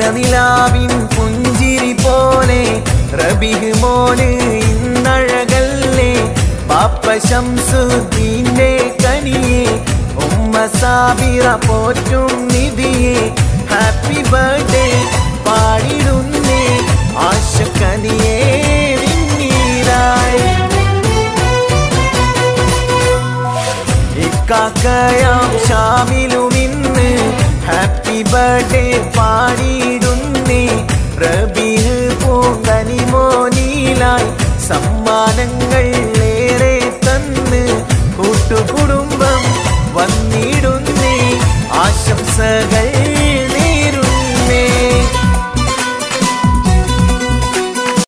പ്രിയനിലാവിൻ പുഞ്ചിരി പോലെ റബിഹ് മോന് ഇന്നഴകല്ലേ? പാപ്പ ശംസുദ്ദീന്റെ കനിയെ ഉമ്മ സാബിറ പോറ്റും നിധിയെ ഹാപ്പി ബർത്ത്ഡേ പാടിടുന്നേ ആശക്കനിയെ വിണ്ണീരായി. ഇക്കാക്കയാം ബർത്ത്ഡേ പാടിയിടുന്നേ. റബീഹ് പൂങ്കനി മോനിലായി സമ്മാനങ്ങൾ ഏറെ തന്ന് കൂട്ടുകുടുംബം വന്നിടുന്നേ. ആശംസകൾ